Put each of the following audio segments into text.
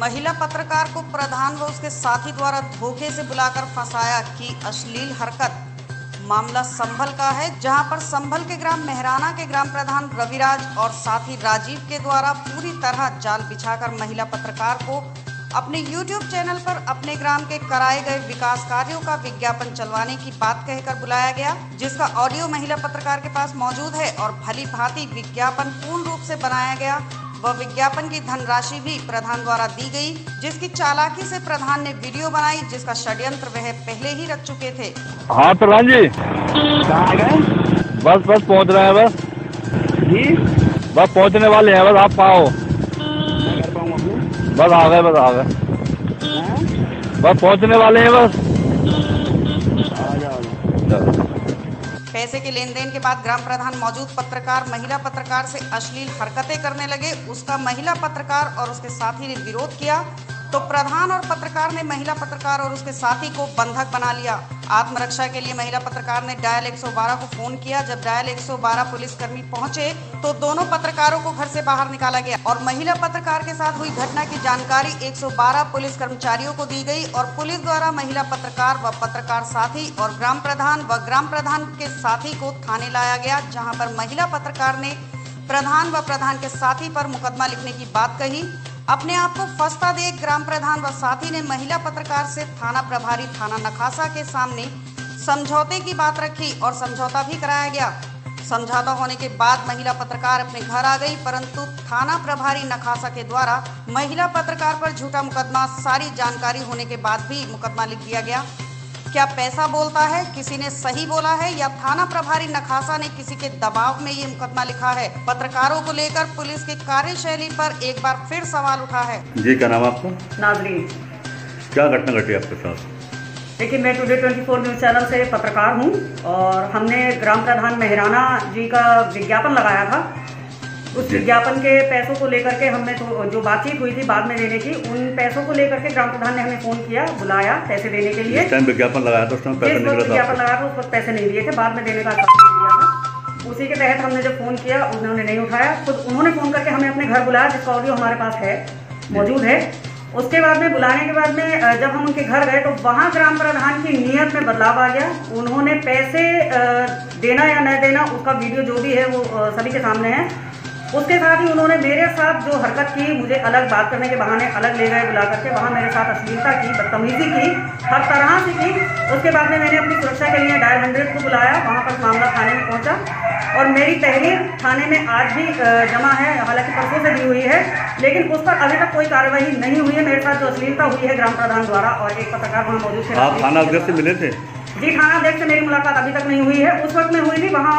महिला पत्रकार को प्रधान व उसके साथी द्वारा धोखे से बुलाकर फंसाया की अश्लील हरकत। मामला संभल का है, जहाँ पर संभल के ग्राम मेहराना के ग्राम प्रधान रविराज और साथी राजीव के द्वारा पूरी तरह जाल बिछाकर महिला पत्रकार को अपने YouTube चैनल पर अपने ग्राम के कराए गए विकास कार्यों का विज्ञापन चलवाने की बात कहकर बुलाया गया, जिसका ऑडियो महिला पत्रकार के पास मौजूद है और भली भांति विज्ञापन पूर्ण रूप से बनाया गया। व विज्ञापन की धनराशि भी प्रधान द्वारा दी गई जिसकी चालाकी से प्रधान ने वीडियो बनाई जिसका षड्यंत्र वह पहले ही रच चुके थे। हाँ प्रधान जी। कहाँ बस बस पहुँच रहे हैं बस। जी। बस पहुँचने वाले हैं बस आप अपने बस आ गए बस आ गए। हाँ? बस पहुँचने वाले हैं बस। पैसे के लेन देन के बाद ग्राम प्रधान मौजूद पत्रकार, महिला पत्रकार से अश्लील हरकतें करने लगे। उसका महिला पत्रकार और उसके साथी ने विरोध किया। तो प्रधान और पत्रकार ने महिला पत्रकार और उसके साथी को बंधक बना लिया। आत्मरक्षा के लिए महिला पत्रकार ने डायल 112 को फ़ोन किया। जब डायल 112 पुलिसकर्मी पहुँचे तो दोनों पत्रकारों को घर से बाहर निकाला गया और महिला पत्रकार के साथ हुई घटना की जानकारी 112 पुलिस कर्मचारियों को दी गई और पुलिस द्वारा महिला पत्रकार व पत्रकार साथी और ग्राम प्रधान व ग्राम प्रधान के साथी को थाने लाया गया, जहाँ पर महिला पत्रकार ने प्रधान व प्रधान के साथी पर मुकदमा लिखने की बात कही। अपने आप को फंसता देख ग्राम प्रधान व साथी ने महिला पत्रकार से थाना प्रभारी थाना नखासा के सामने समझौते की बात रखी और समझौता भी कराया गया। समझौता होने के बाद महिला पत्रकार अपने घर आ गई, परंतु थाना प्रभारी नखासा के द्वारा महिला पत्रकार पर झूठा मुकदमा, सारी जानकारी होने के बाद भी मुकदमा लिख दिया गया। क्या पैसा बोलता है किसी ने सही बोला है या थाना प्रभारी नखासा ने किसी के दबाव में ये मुकदमा लिखा है? पत्रकारों को लेकर पुलिस की कार्यशैली पर एक बार फिर सवाल उठा है। जी क्या नाम आपका? नाजरीन। क्या घटना घटी आपके साथ? देखिए मैं टुडे 24 न्यूज़ चैनल से पत्रकार हूँ और हमने ग्राम प्रधान मेहराना जी का विज्ञापन लगाया था। उस विज्ञापन के पैसों को लेकर के हमने तो जो बातचीत हुई थी बाद में देने की उन पैसों को लेकर के ग्राम प्रधान ने हमें फ़ोन किया बुलाया पैसे देने के लिए। टाइम विज्ञापन लगाया था उस टाइम पैसा था विज्ञापन लगाया था उस वक्त पैसे नहीं दिए थे बाद में देने का दिया था। उसी के तहत हमने जब फ़ोन किया उन्होंने नहीं उठाया। खुद उन्होंने फ़ोन करके हमें अपने घर बुलाया जिसका ऑडियो हमारे पास है मौजूद है। उसके बाद में बुलाने के बाद में जब हम उनके घर गए तो वहाँ ग्राम प्रधान की नीयत में बदलाव आ गया। उन्होंने पैसे देना या न देना उसका वीडियो जो भी है वो सभी के सामने है। उसके साथ ही उन्होंने मेरे साथ जो हरकत की, मुझे अलग बात करने के बहाने अलग ले गए बुला करके। वहाँ मेरे साथ अश्लीलता की, बदतमीजी की, हर तरह से की। उसके बाद में मैंने अपनी सुरक्षा के लिए डायल हंड्रेड को बुलाया, वहाँ पर मामला थाने में पहुँचा। और मेरी तहरीर थाने में आज भी जमा है, हालाँकि परसों से दी हुई है, लेकिन उस पर अभी तक कोई कार्रवाई नहीं हुई है। मेरे साथ जो अश्लीलता हुई है ग्राम प्रधान द्वारा और एक पत्रकार वहाँ मौजूद थे। आप थाना अध्यक्ष से मिले थे? जी थाना अध्यक्ष से मेरी मुलाकात अभी तक नहीं हुई है। उस वक्त में हुई थी वहाँ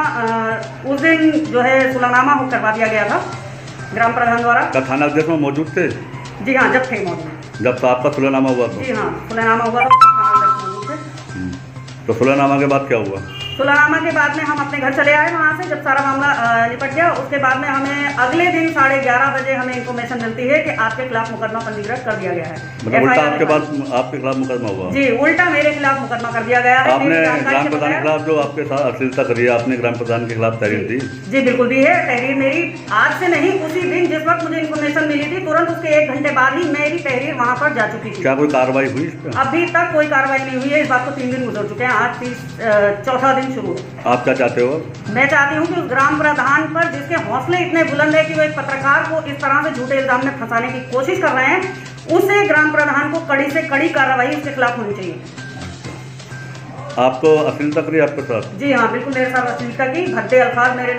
उस दिन जो है सुलहनामा हो करवा दिया गया था ग्राम प्रधान द्वारा। क्या थाना अध्यक्ष में मौजूद थे? जी हाँ जब थे मौजूद। जब तो आपका सुलहनामा हुआ था जी हाँ सुलहनामा हुआ था मौजूद थे। हम्म। तो सुलहनामा के बाद क्या हुआ? सुलहनामा के बाद में हम अपने घर चले आए वहाँ से जब सारा मामला निपट गया। उसके बाद में हमें अगले दिन साढ़े ग्यारह बजे हमें इन्फॉर्मेशन मिलती है कि आपके खिलाफ मुकदमा पंजीकृत कर दिया गया है। मतलब उल्टा आपके बाद। आपके खिलाफ मुकदमा हुआ? जी उल्टा मेरे खिलाफ मुकदमा कर दिया गया है। आपने ग्राम प्रधान के खिलाफ जो आपके साथ अश्लीलता करी है आपने ग्राम प्रधान के खिलाफ तहरीर दी? जी बिल्कुल दी है। तहरीर मेरी आज से नहीं उसी दिन जिस वक्त मुझे इन्फॉर्मेशन मिली थी तुरंत उसके एक घंटे बाद ही मेरी तहरीर वहाँ पर जा चुकी थी। क्या कोई कार्रवाई हुई अभी तक कोई कार्रवाई नहीं हुई है। इस बात को तीन दिन गुजर चुके हैं। आज तीस चौथा दिन शुरू आप क्या चाहते हो? मैं चाहती हूँ कि ग्राम प्रधान पर जिसके हौसले इतने बुलंद है कि वो एक पत्रकार को इस तरह से झूठे इल्ज़ाम में फंसाने की कोशिश कर रहे हैं उसे ग्राम प्रधान को कड़ी से कड़ी कार्रवाई उसके खिलाफ होनी चाहिए। आपको अश्लीलता करी आपके साथ? जी हाँ बिल्कुल मेरे साथ अश्लीलता की भद्दे अल्फाज मेरे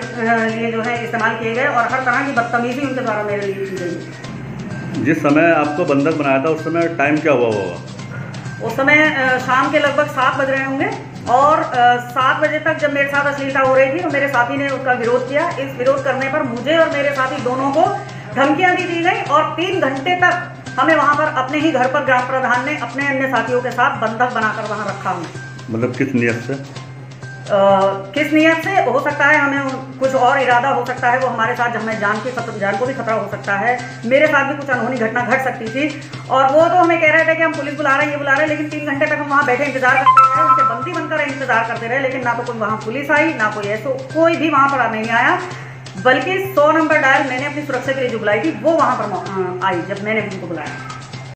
लिए जो है इस्तेमाल किए गए और हर तरह की बदतमीजी उनके द्वारा मेरे लिए की गई। जिस समय आपको बंधक बनाया था उस समय टाइम क्या हुआ होगा? उस समय शाम के लगभग सात बज रहे होंगे। और सात बजे तक जब मेरे साथ अश्लीलता हो रही थी तो मेरे साथी ने उसका विरोध किया। इस विरोध करने पर मुझे और मेरे साथी दोनों को धमकियाँ भी दी गई और तीन घंटे तक हमें वहाँ पर अपने ही घर पर ग्राम प्रधान ने अपने अन्य साथियों के साथ बंधक बनाकर वहाँ रखा हुआ मतलब किस नियत से? किस नियत से हो सकता है हमें कुछ और इरादा हो सकता है वो हमारे साथ हमें जान की खतर, जान को भी खतरा हो सकता है। मेरे साथ भी कुछ अनहोनी घटना घट सकती थी। और वो तो हमें कह रहे थे कि हम पुलिस बुला रहे हैं ये बुला रहे हैं लेकिन तीन घंटे तक हम वहाँ बैठे इंतज़ार करते रहे उनके बंदी बनकर इंतज़ार करते रहे लेकिन ना तो कोई वहाँ पुलिस आई ना कोई ऐसा कोई भी वहाँ पर नहीं आया। बल्कि सौ नंबर डायल मैंने अपनी सुरक्षा के लिए जो बुलाई थी वो वहाँ पर आई जब मैंने उनको बुलाया।